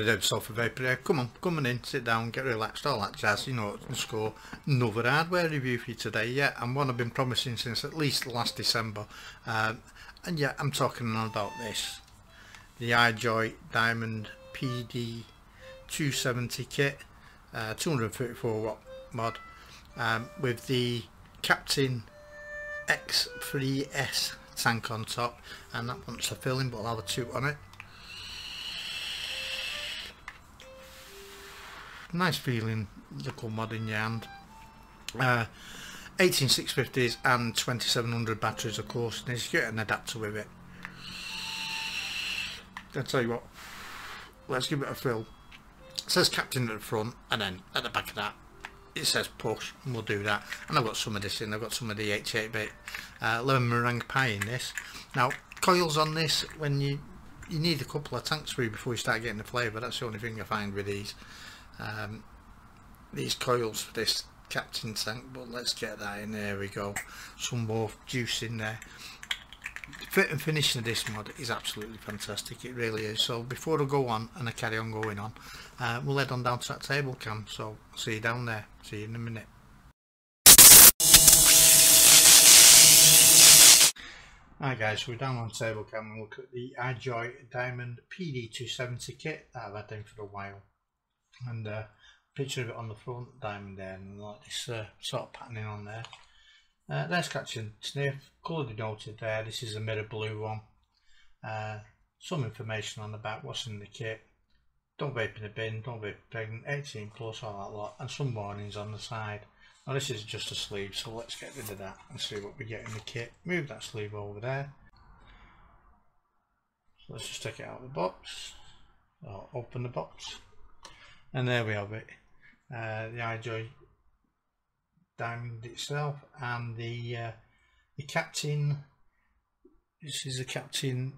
Hi everybody, Dave Salford Vaper here. Come on, come on in, sit down, get relaxed, all that jazz, you know, and score another hardware review for you today. Yeah, and one I've been promising since at least last December. Um, and yeah, I'm talking about this. The iJoy Diamond PD 270 kit, uh, 234 watt mod, um, with the Captain X3S tank on top, and that wants a filling, but I'll have a toot on it. Nice feeling little mod in your hand. Uh, 18650s and 2700 batteries of course and you get an adapter with it. I'll tell you what let's give it a fill. It says captain at the front and then at the back of that it says push and we'll do that. And I've got some of this in I've got some of the 88 Vape uh, lemon meringue pie in this. Now coils on this when you you need a couple of tanks through before you start getting the flavour. That's the only thing I find with these um, these coils for this captain tank but let's get that in. There we go. Some more juice in there. The fit and finishing of this mod is absolutely fantastic. It really is. So before I go on and I carry on going on uh, we'll head on down to that table cam. So see you down there. See you in a minute. Hi guys, we're down on table cam and look at the iJoy Diamond PD270 kit that I've had in for a while and uh, picture of it on the front diamond there and like this uh, sort of patterning on there. Uh, there's catching sniff colour denoted there this is a mirror blue one. Uh, some information on the back what's in the kit. Don't vape in the bin don't vape pregnant 18 plus all that lot and some warnings on the side. Now this is just a sleeve so let's get rid of that and see what we get in the kit. Move that sleeve over there. So let's just take it out of the box or open the box and there we have it. Uh, the iJoy diamond itself and the uh, the captain this is a captain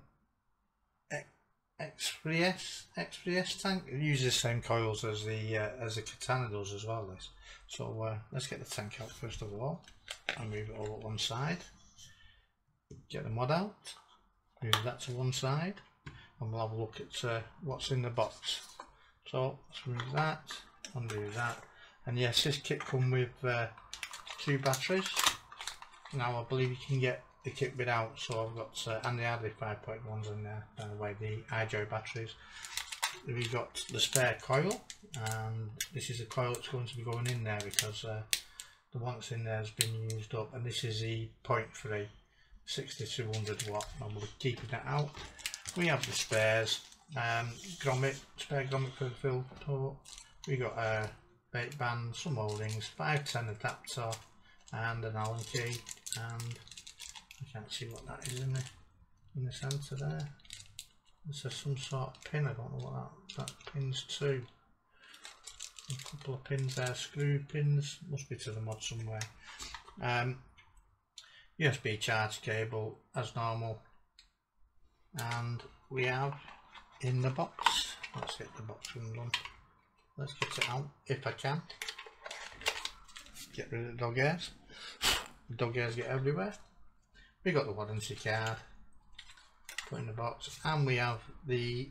X3S X3S tank. It uses the same coils as the uh, as the katana does as well this. So uh, let's get the tank out first of all and move it all one side. Get the mod out move that to one side and we'll have a look at uh, what's in the box so let's remove that, undo that. And yes, this kit comes with uh, two batteries. Now I believe you can get the kit without, so I've got uh, and the Adley 5.1s in there, by the way, the iJoy batteries. We've got the spare coil, and this is the coil that's going to be going in there because uh, the one that's in there has been used up, and this is the 0.3 6200 watt, and we're keeping that out. We have the spares, um, grommet, spare grommet for the filter. We got a vape band, some holdings, 510 adapter, and an Allen key. And I can't see what that is in the in the centre there. This is some sort of pin. I don't know what that that pins to. A couple of pins there, screw pins. Must be to the mod somewhere. Um, USB charge cable as normal, and we have in the box. Let's get the box undone. Let's get it out if I can. Get rid of the dog. The dog hairs get everywhere. We got the warranty card. Put in the box, and we have the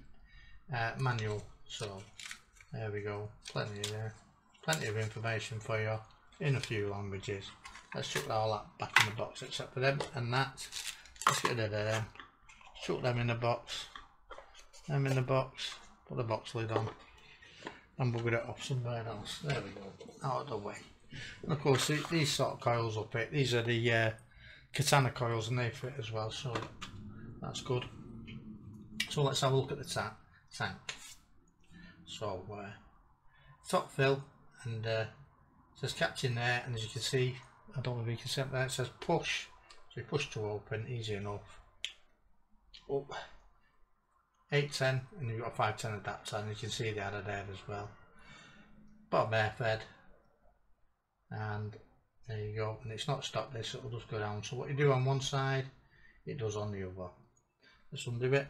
uh, manual. So there we go. Plenty there. Plenty of information for you in a few languages. Let's chuck all that back in the box except for them and that. Let's get rid of them. Chuck them in the box them in the box, put the box lid on and bugger it off somewhere else. There we go, out of the way. And of course these sort of coils up it, these are the uh, katana coils and they fit as well so that's good. So let's have a look at the ta tank. So uh, top fill and uh, says captain there and as you can see, I don't know if you can see that, it says push. So you push to open, easy enough. Oh. 810 and you've got a 510 adapter and you can see the adder there as well. Bottom air fed. And there you go. And it's not stopped this it'll just go down. So what you do on one side it does on the other. Let's undo it.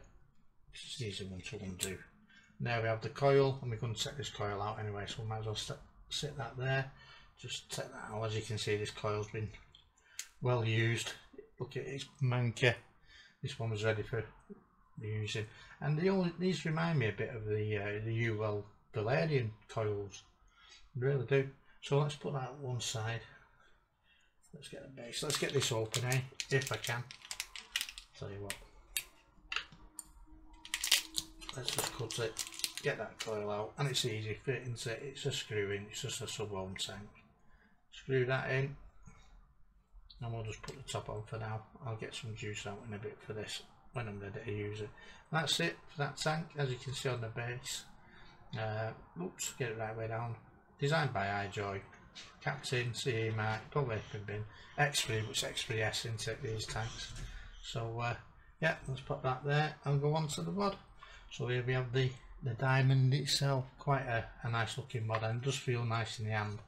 It's an easy one to undo. Now we have the coil and we're going to take this coil out anyway so we might as well sit, sit that there. Just take that out. As you can see this coil's been well used. Look at its manker this one was ready for using and they all these remind me a bit of the uh, the Uwell Valyrian coils. They really do. So let's put that one side. Let's get the base let's get this open eh? If I can. Tell you what. Let's just cut it. Get that coil out. And it's easy fit into it? It's a screw in. It's just a sub ohm tank. Screw that in. And we'll just put the top on for now. I'll get some juice out in a bit for this when I'm ready to use it. And that's it for that tank as you can see on the base. Uh, oops get it right way down. Designed by iJoy. Captain CE mark probably have been X3 which X3S into these tanks? So uh, yeah let's put that there and go on to the mod. So here we have the the diamond itself. Quite a, a nice looking mod and does feel nice in the hand.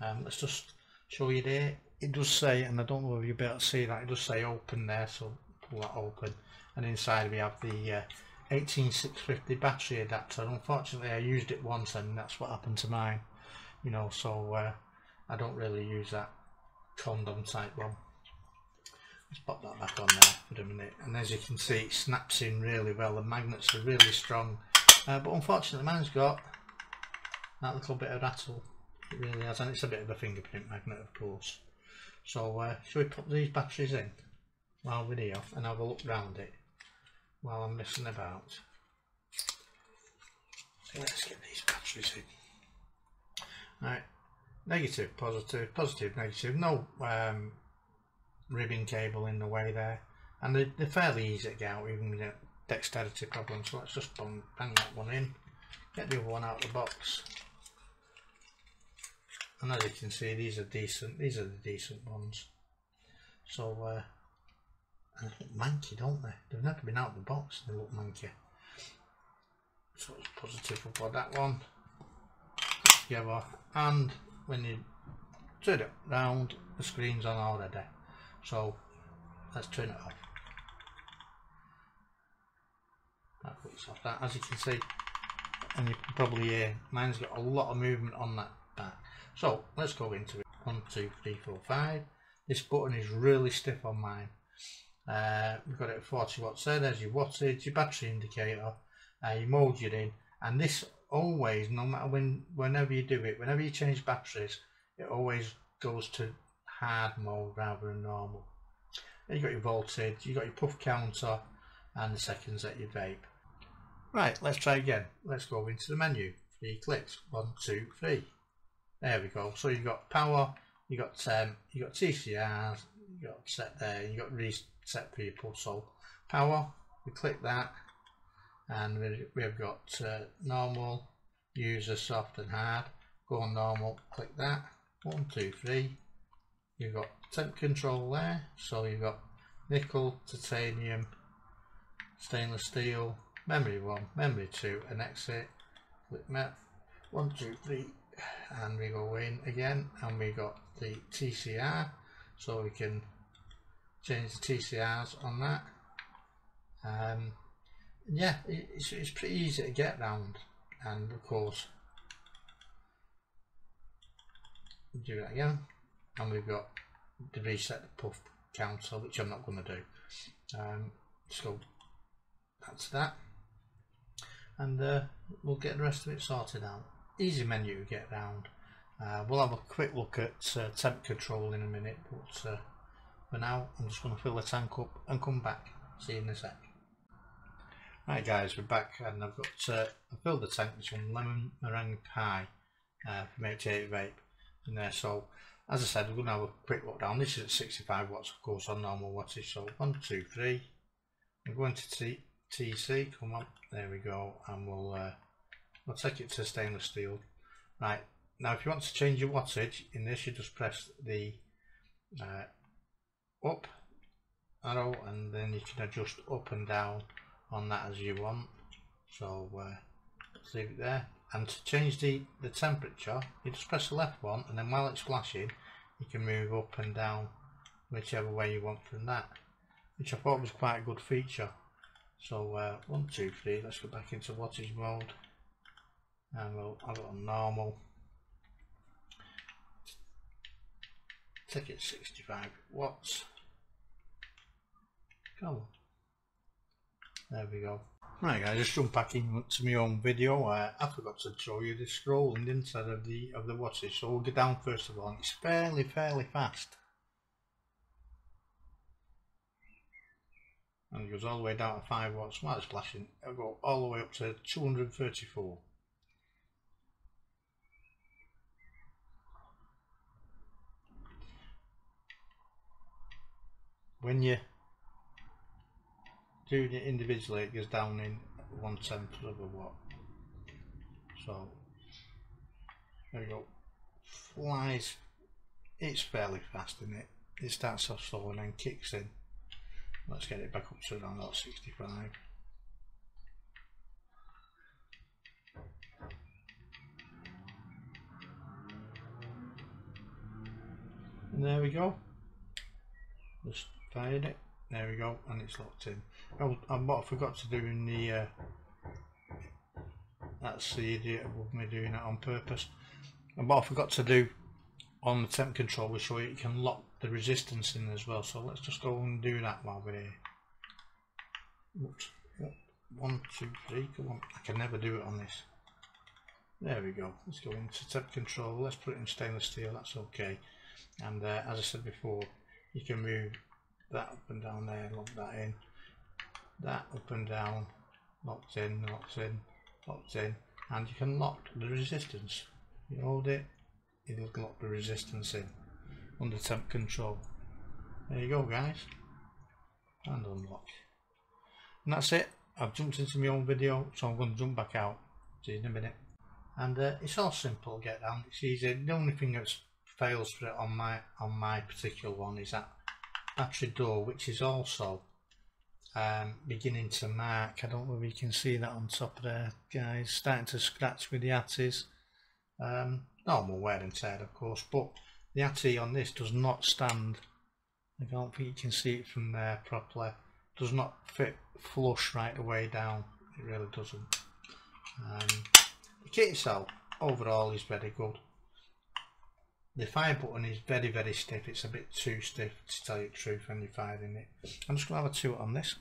Um, let's just show you there. It does say and I don't know if you'll be able to see that it does say open there so pull that open and inside we have the uh, 18650 battery adapter. Unfortunately I used it once and that's what happened to mine you know so uh, I don't really use that condom type one. Let's pop that back on there for a minute. And as you can see it snaps in really well. The magnets are really strong. Uh, but unfortunately mine's got that little bit of rattle. It really has and it's a bit of a fingerprint magnet of course. So uh, should we put these batteries in while we're here and have a look round it while I'm messing about. So let's get these batteries in. Right. Negative positive positive negative. No um, ribbon cable in the way there. And they're, they're fairly easy to get out even with dexterity problems so let's just bang, bang that one in. Get the other one out of the box. And as you can see these are decent these are the decent ones. So uh, manky don't they? They've never been out of the box they look manky. So it's positive for that one. Together. And when you turn it round the screen's on already. So let's turn it off. That looks off that. As you can see and you can probably hear mine's got a lot of movement on that back. So let's go into it. One two three four five. This button is really stiff on mine uh, we've got it at 40 watts there there's your wattage your battery indicator uh, your mode you're in and this always no matter when whenever you do it whenever you change batteries it always goes to hard mode rather than normal Then you've got your voltage you've got your puff counter and the seconds that you vape Right, let's try again. Let's go into the menu. Three clicks. One, two, three. There we go. So you've got power, you got um, you got TCRs, you got set there, you got reset people. So power, we click that, and we, we've got uh, normal, user, soft, and hard. Go on normal, click that. One, two, three. You've got temp control there. So you've got nickel, titanium, stainless steel, memory 1, memory 2 and exit, click map, 1, 2, 3 and we go in again and we got the TCR so we can change the TCRs on that. Um, yeah it's, it's pretty easy to get round. And of course do that again. And we've got the reset the puff counter which I'm not going to do. Um, so that's that. And uh, we'll get the rest of it sorted out. Easy menu to get around. Uh, we'll have a quick look at uh, temp control in a minute, but uh, for now I'm just going to fill the tank up and come back. See you in a sec. Right guys, we're back and I've got uh, I filled the tank with some lemon meringue pie uh, from 88 Vape in there. So as I said, we're going to have a quick look down. This is at 65 watts, of course, on normal wattage. So one, two, three. I'm going to see TC, come on, there we go, and we'll uh, we'll take it to stainless steel. Right, now if you want to change your wattage, in this you just press the uh, up arrow and then you can adjust up and down on that as you want. So uh, leave it there. And to change the, the temperature, you just press the left one and then while it's flashing, you can move up and down whichever way you want from that. Which I thought was quite a good feature. So uh, one, two, three, let's go back into wattage mode and we'll have it on normal. Take it 65 watts. Come on. There we go. Right guys, just jump back into my own video. Uh, I forgot to show you the scrolling inside of the of the watches. So we'll get down first of all. It's fairly fairly fast. And it goes all the way down to 5 watts. While it's flashing, it'll go all the way up to 234. When you doing it individually it goes down in one tenth of a watt. So there we go. Flies it's fairly fast in it? It starts off slow and then kicks in. Let's get it back up to around about 65 and there we go. Just fired it. There we go and it's locked in. Oh, and what I forgot to do in the uh, that's the idiot of me doing that on purpose. And what I forgot to do on the temp control we show you you can lock the resistance in as well. So let's just go and do that while we're here. Oops. one two three come on. I can never do it on this. There we go. Let's go into temp control let's put it in stainless steel. That's okay. And uh, as I said before you can move that up and down there, lock that in, that up and down, locked in, locked in, locked in, and you can lock the resistance. You hold it, it'll lock the resistance in under temp control. There you go guys, and unlock. And that's it, I've jumped into my own video, so I'm going to jump back out. See you in a minute. And uh, it's all simple get down, it's easy. The only thing that fails for it on my on my particular one is that battery door which is also um, beginning to mark. I don't know if you can see that on top there guys. Starting to scratch with the atties um, normal wear and tear of course but the atty on this does not stand. I don't think you can see it from there properly. Does not fit flush right the way down. It really doesn't. Um, the kit itself overall is very good the fire button is very very stiff. It's a bit too stiff to tell you the truth when you're firing it. I'm just to have a two on this.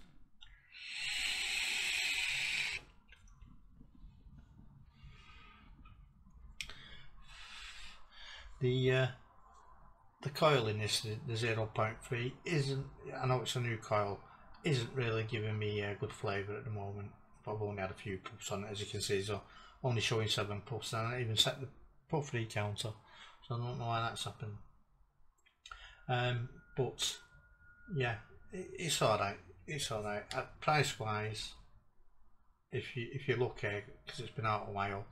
The uh, the coil in this the 0.3 isn't I know it's a new coil isn't really giving me a good flavour at the moment. I've only had a few puffs on it as you can see so only showing seven puffs and I even set the puff free counter so I don't know why that's happened. Um, but yeah, it, it's alright. It's alright. Uh, price wise, if you if you look at because it's been out a while,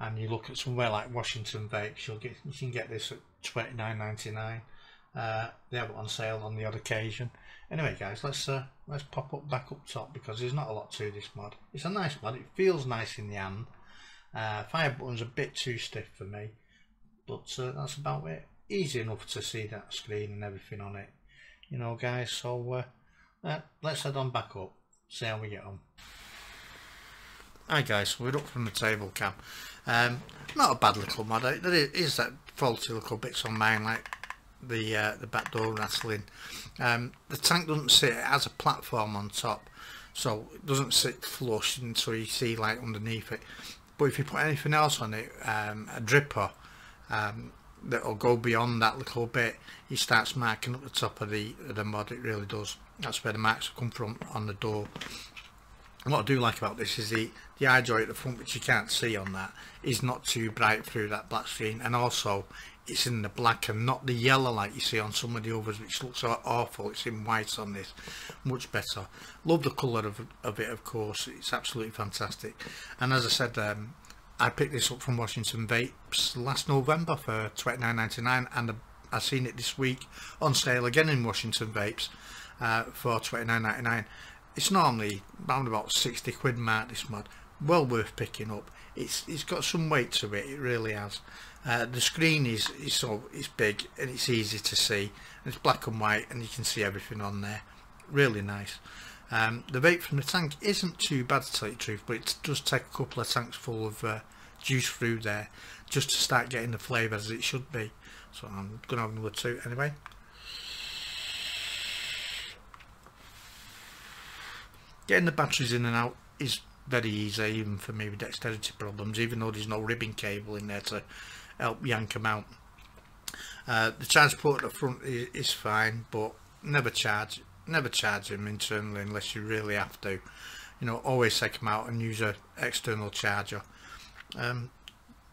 and you look at somewhere like Washington Vapes, you'll get you can get this at twenty nine ninety nine. Uh, they have it on sale on the odd occasion. Anyway, guys, let's uh, let's pop up back up top because there's not a lot to this mod. It's a nice mod. It feels nice in the hand. Uh, fire button's a bit too stiff for me but uh, that's about it. Easy enough to see that screen and everything on it you know guys so uh, uh, let's head on back up see how we get on. Hi guys we're up from the table cam. Um, not a bad little mod there is that faulty little bits on mine like the uh, the back door rattling. Um, the tank doesn't sit it has a platform on top so it doesn't sit flush until you see light underneath it. But if you put anything else on it um, a dripper um, that'll go beyond that little bit. He starts marking up the top of the the mod it really does. That's where the marks come from on the door. And what I do like about this is the the iJoy at the front which you can't see on that is not too bright through that black screen. And also it's in the black and not the yellow like you see on some of the others which looks awful. It's in white on this. Much better. Love the colour of, of it of course. It's absolutely fantastic. And as I said um, I picked this up from Washington Vapes last November for 29.99 and I've seen it this week on sale again in Washington Vapes uh, for 29.99 it's normally around about 60 quid mark this mod. Well worth picking up. It's it's got some weight to it it really has. Uh, the screen is, is so it's big and it's easy to see. It's black and white and you can see everything on there. Really nice um, the vape from the tank isn't too bad to tell you the truth but it does take a couple of tanks full of uh, juice through there just to start getting the flavour as it should be. So I'm going to have another two anyway. Getting the batteries in and out is very easy even for me with dexterity problems even though there's no ribbon cable in there to help yank them out. Uh, the transport at the front is, is, fine but never charge never charge them internally unless you really have to. You know always take them out and use a external charger. Um,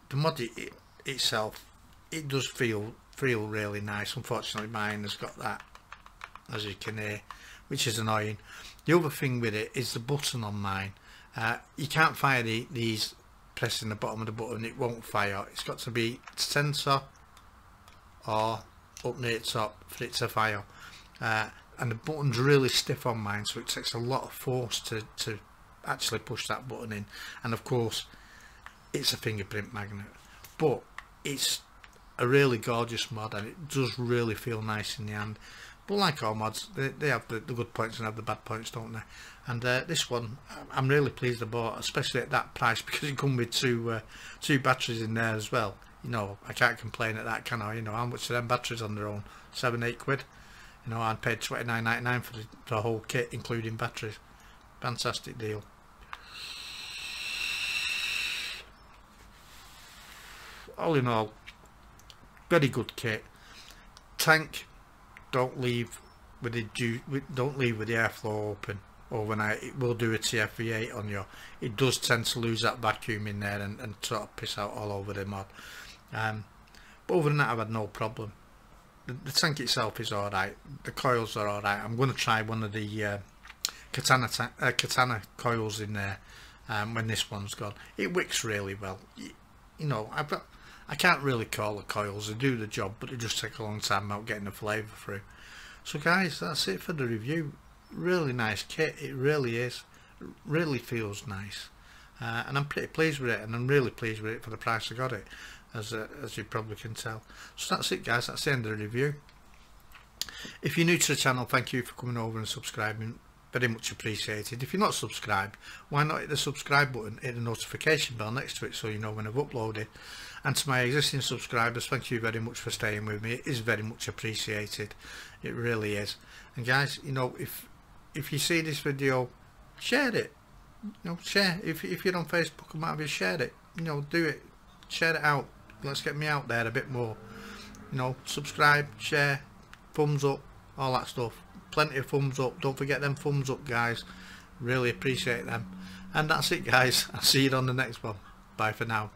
the mod it, itself it does feel feel really nice. Unfortunately mine has got that as you can hear which is annoying. The other thing with it is the button on mine. Uh, you can't fire the, these pressing the bottom of the button it won't fire. It's got to be sensor or up near top for it to fire. Uh, and the button's really stiff on mine so it takes a lot of force to, to actually push that button in. And of course it's a fingerprint magnet but it's a really gorgeous mod and it does really feel nice in the hand. But like all mods they, they have the, the, good points and have the bad points don't they? And uh, this one I'm really pleased about especially at that price because it comes with two uh, two batteries in there as well. You know I can't complain at that can I? You know how much are them batteries on their own? Seven eight quid you know I paid 29.99 for the, the whole kit including batteries. Fantastic deal. All in all very good kit. Tank don't leave with the don't leave with the airflow open overnight. It will do a TFV8 on you. It does tend to lose that vacuum in there and, and sort of piss out all over the mod. Um, but other than that I've had no problem the, tank itself is alright the coils are alright I'm going to try one of the uh, katana uh, katana coils in there um, when this one's gone it wicks really well you, you know I've got I can't really call the coils, they do the job, but they just take a long time out getting the flavour through. So guys, that's it for the review. Really nice kit, it really is. really feels nice. Uh, and I'm pretty pleased with it, and I'm really pleased with it for the price I got it, as, uh, as you probably can tell. So that's it guys, that's the end of the review. If you're new to the channel, thank you for coming over and subscribing. Very much appreciated. If you're not subscribed why not hit the subscribe button hit the notification bell next to it so you know when I've uploaded. And to my existing subscribers thank you very much for staying with me. It is very much appreciated. It really is. And guys you know if if you see this video share it. You know share. If, if you're on Facebook and might have you share it. You know do it. Share it out let's get me out there a bit more. You know subscribe share thumbs up all that stuff. Plenty of thumbs up. Don't forget them thumbs up guys. Really appreciate them. And that's it guys. I'll see you on the next one. Bye for now